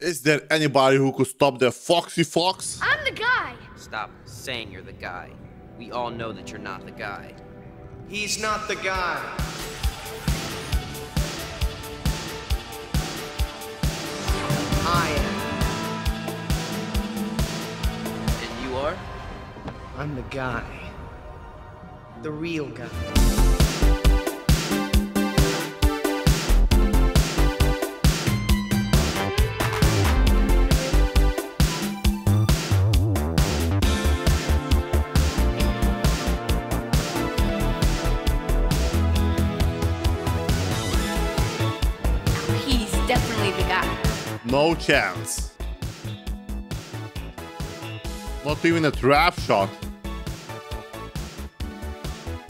Is there anybody who could stop the Foxy Fox? I'm the guy. Stop saying you're the guy. We all know that you're not the guy. He's not the guy. I am. And you are? I'm the guy. The real guy. No chance. Not even a trap shot.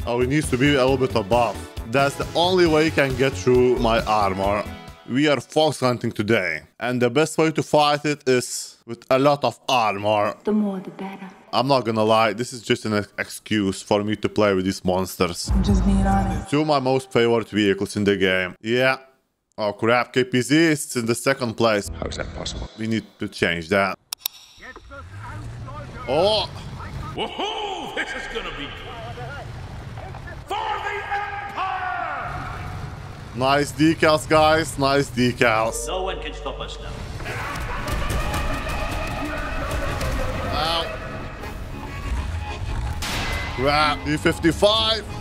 Oh, it needs to be a little bit above. That's the only way you can get through my armor. We are fox hunting today, and the best way to fight it is with a lot of armor. The more the better. I'm not gonna lie, this is just an excuse for me to play with these monsters. I'm just being honest. Two of my most favorite vehicles in the game. Yeah. Oh crap, KPZ is in the second place. How is that possible? We need to change that. Oh, Woohoo! This is gonna be for the Empire! nice decals, guys. Nice decals. No one can stop us now. Ow. Crap, E55.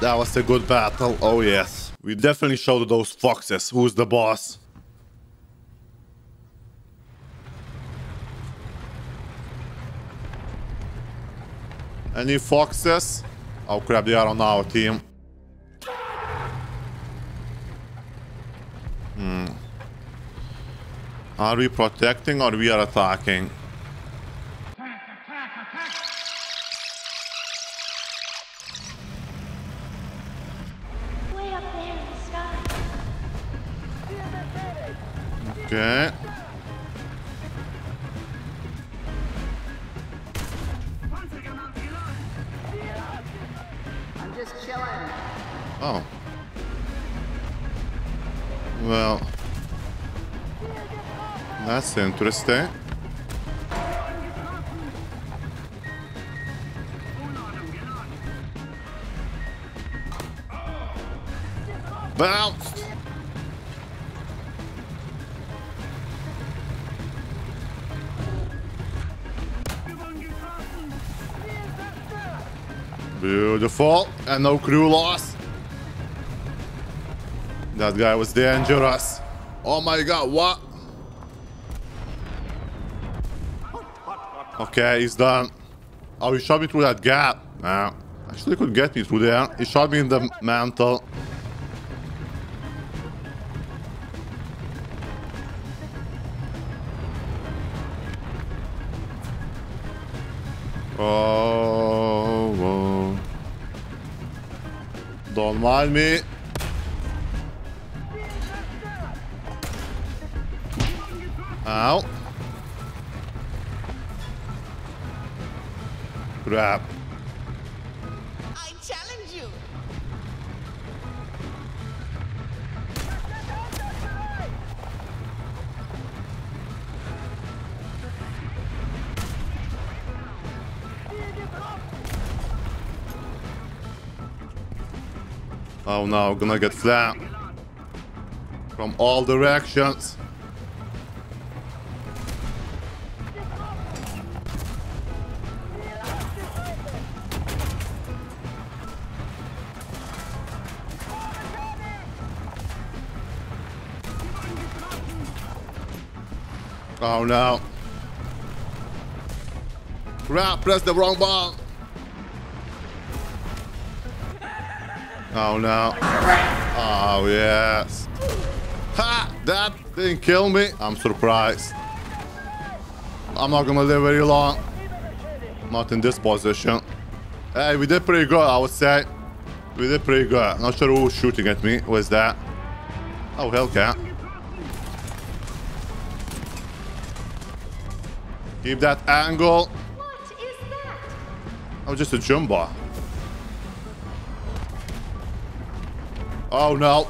That was a good battle. Oh, yes. We definitely showed those foxes who's the boss. Any foxes? Oh crap, they are on our team. Hmm. Are we protecting or we are attacking? Okay. I'm just chilling. Oh. Well. That's interesting. Bounced. Beautiful. And no crew loss. That guy was dangerous. Oh my god, what? Okay, he's done. Oh, he shot me through that gap. Nah. Actually, could get me through there. He shot me in the mantle. Oh, Don't mind me. Ow. Crap. Oh no, gonna get flapped. From all directions. Oh no. Crap, press the wrong button. Oh no. Oh yes. Ha! That didn't kill me. I'm surprised. I'm not gonna live very long. Not in this position. Hey, we did pretty good, I would say. We did pretty good. Not sure who was shooting at me. Was that? Oh, Hellcat. Keep that angle. What is that? Oh, just a jumbo. Oh no.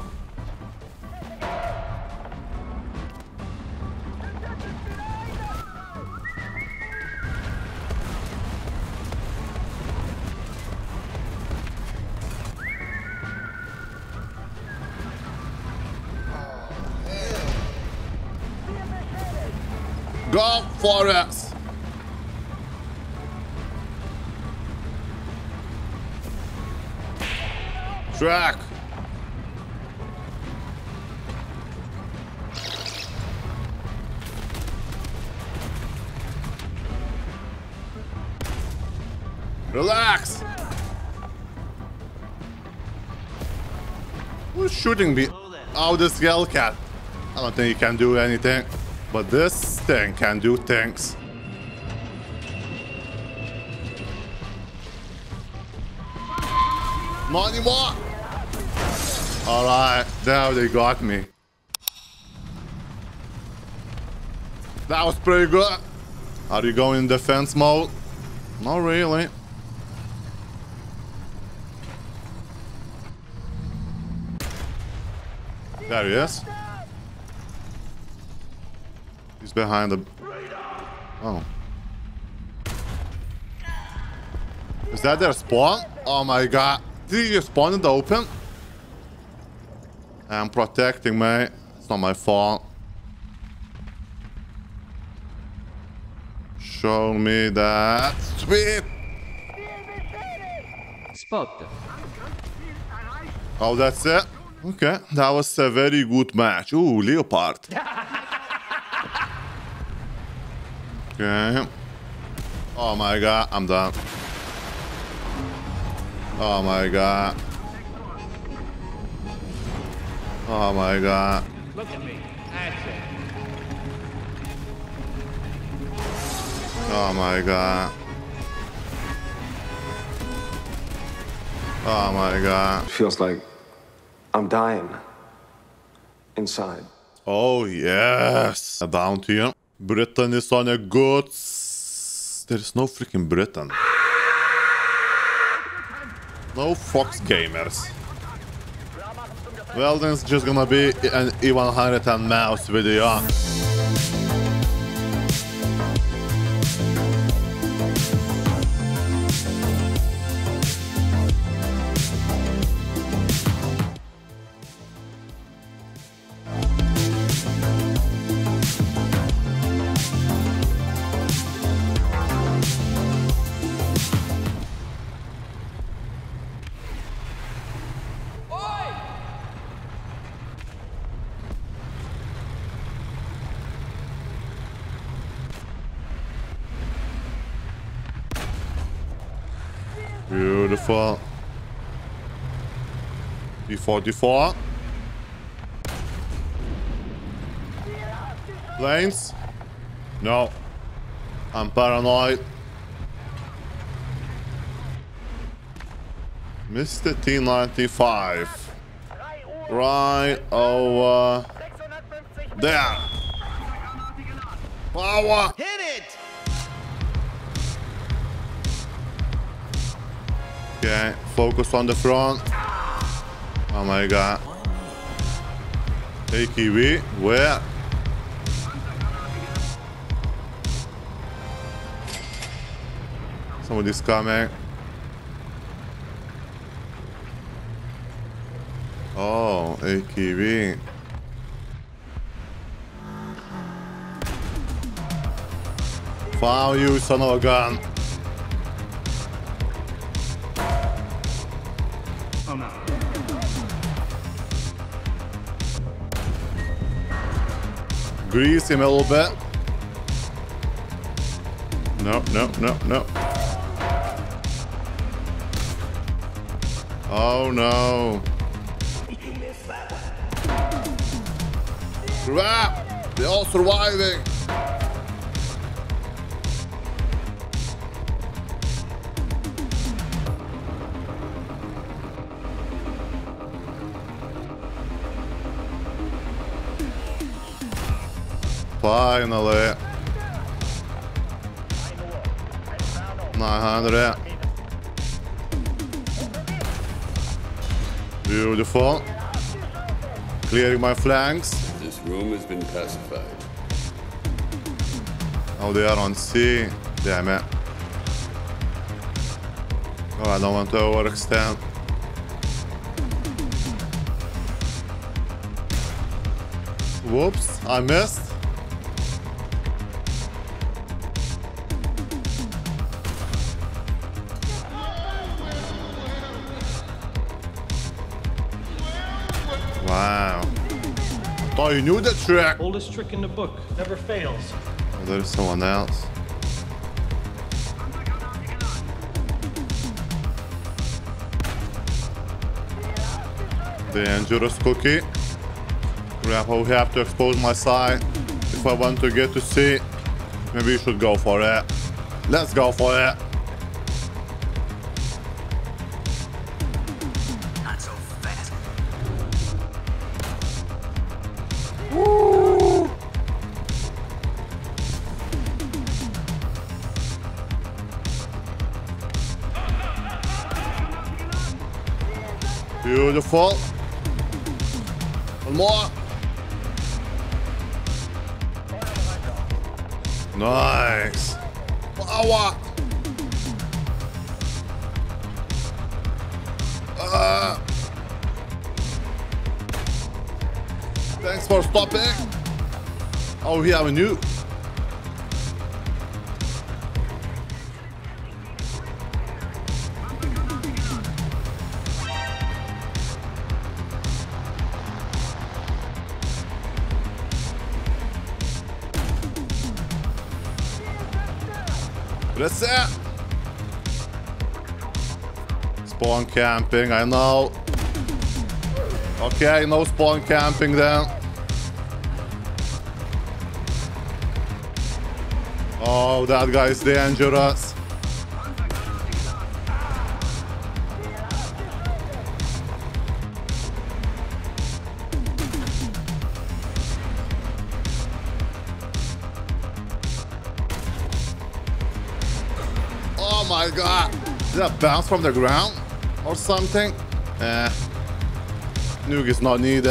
Go for it! Track! Relax! Who's shooting me? Oh, this Hellcat. I don't think he can do anything. But this thing can do things. Not anymore! Alright, now they got me. That was pretty good. Are you going in defense mode? Not really. There he is. He's behind the... Oh. Is that their spawn? Oh my god. Did he spawn in the open? I'm protecting me. It's not my fault. Show me that. Sweet! Spot. Oh, that's it? Okay, that was a very good match. Ooh, Leopard. Okay. Oh my god, I'm done. Oh my god. Oh my god. Look at me. Oh my god. Oh my god. Feels like I'm dying inside. Oh yes. A bounty. Britain is on a good. There is no freaking Britain. No Fox gamers. Well, then it's just gonna be an E100 and mouse video. Beautiful. E44. Planes? No. I'm paranoid. Mr. T95. Right over there. Power. Hit it! Okay, focus on the front. Oh my god. AKV, where? Somebody's coming. Oh, AKV. Found you, son of a gun. Grease him a little bit. No, no, no, no. Oh no. Crap! They're all surviving. Finally. 900. Beautiful. Clearing my flanks. This room has been pacified. Oh, they are on C. Damn it. Oh, I don't want to overextend. Whoops, I missed. Thought you knew the trick. Oldest trick in the book. Never fails. Oh, there's someone else. The dangerous cookie. Crap, I have to expose my side if I want to get to C. Maybe you should go for it. Let's go for it. Beautiful. One more. Nice. Power. Uh. Thanks for stopping. Oh, we have a new. It. Spawn camping, I know. Okay, no spawn camping then. Oh, that guy is dangerous. God. Did that bounce from the ground or something? Eh. Nuke is not needed.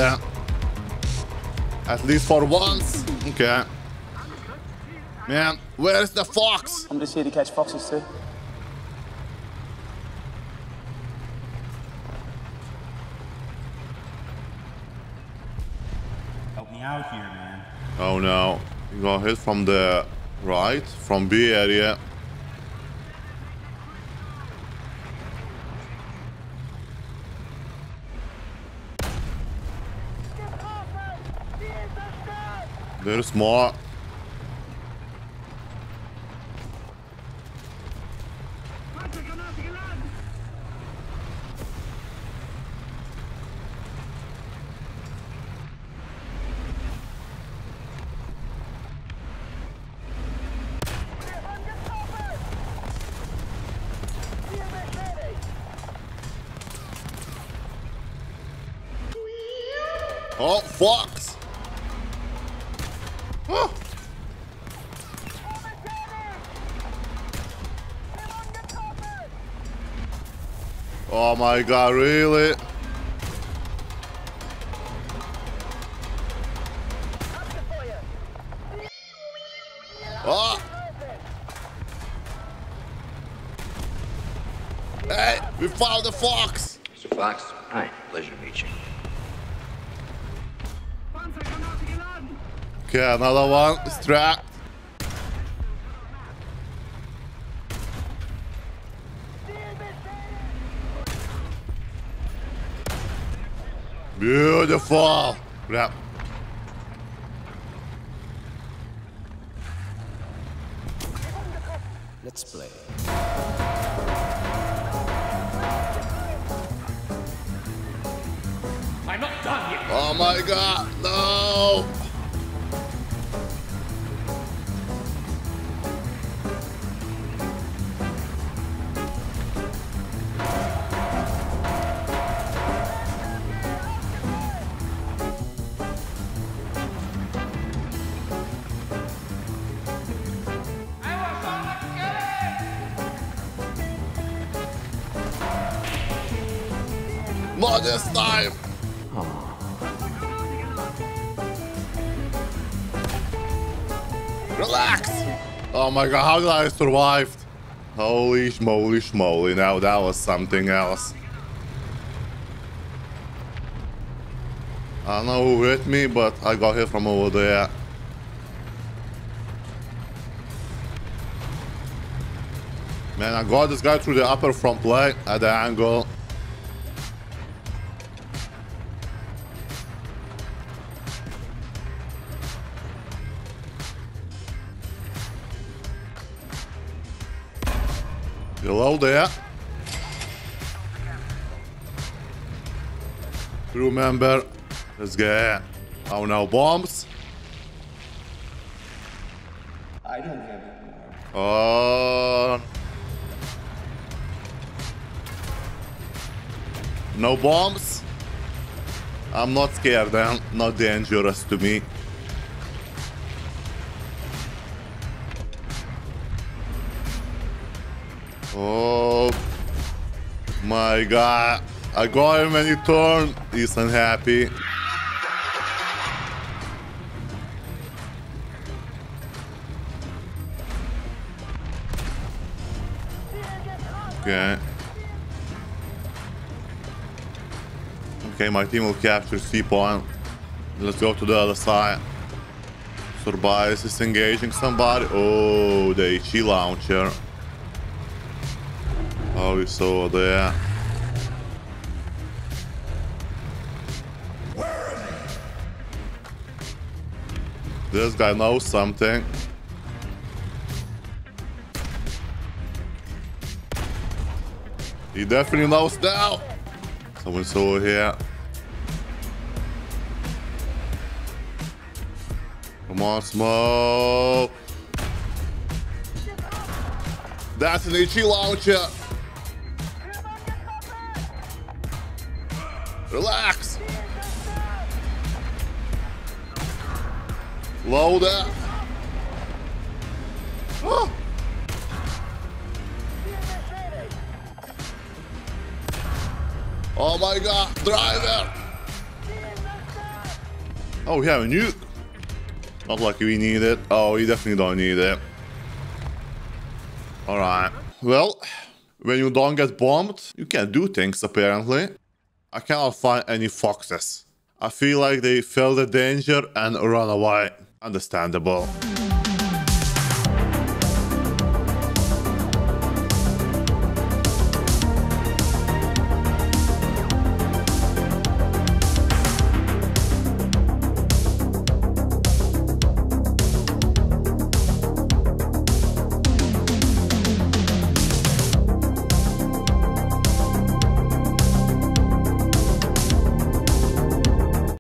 At least for once. Okay. Man, where's the fox? I'm just here to catch foxes too. Help me out here, man. Oh no. You got hit from the right, from B area. There's more. Oh, fox! Oh my god, really? Oh! Hey, we found the fox! Mr. Fox, hi. Pleasure to meet you. Okay, another one strapped. Beautiful. Crap. Let's play. I'm not done yet. Oh my god, no! This time! Relax! Oh my god, how did I survive? Holy smoly smoly! now that was something else. I don't know who hit me, but I got hit from over there. Man, I got this guy through the upper front leg at the angle. Hello there. Crew member. Let's get. Oh no, bombs. I don't have it more. Oh. No bombs? I'm not scared then. Not dangerous to me. Oh my god. I got him when he turned. He's unhappy. Okay. Okay, my team will capture C point. Let's go to the other side. Surbias is engaging somebody. Oh, the HE launcher. Oh, we saw there. This guy knows something. He definitely knows now. Someone's over here. Come on, smoke. That's an HE launcher. Relax. Load up. Oh. Oh my god, driver! Oh, we have a nuke. Not like we need it. Oh, we definitely don't need it. Alright. Well, when you don't get bombed, you can do things apparently. I cannot find any foxes. I feel like they felt the danger and run away. Understandable.